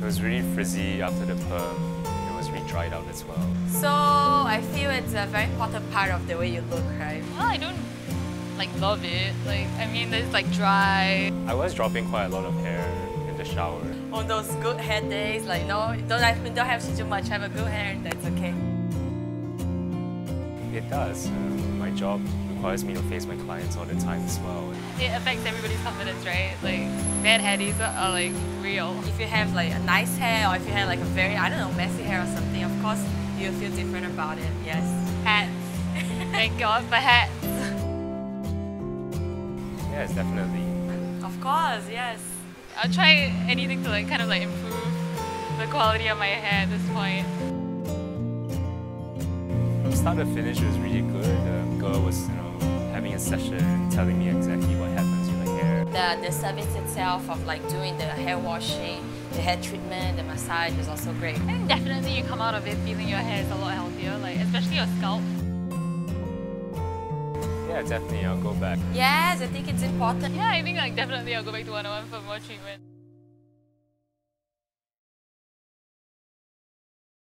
It was really frizzy after the perm. It was really dried out as well. So I feel it's a very important part of the way you look, right? Well, I don't like love it. Like, I mean, it's like dry. I was dropping quite a lot of hair in the shower. On those good hair days, like no, don't have, don't have too much, have a good hair, and that's okay. It does. Uh, my job requires me to face my clients all the time as well. It affects everybody's confidence, right? Like, bad hair days are, are like real. If you have like a nice hair or if you have like a very, I don't know, messy hair or something, of course you'll feel different about it, yes. Hats. Thank God for hats. Yes, definitely. Of course, yes. I'll try anything to like kind of like improve the quality of my hair at this point. From start to finish, it was really good. The girl was, you know, having a session, telling me exactly what happens with my hair. The, the service itself of like doing the hair washing, the hair treatment, the massage is also great. I think definitely you come out of it feeling your hair is a lot healthier, like especially your scalp. Yeah, definitely, I'll go back. Yes, I think it's important. Yeah, I think like definitely I'll go back to 101 for more treatment.